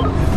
Oh.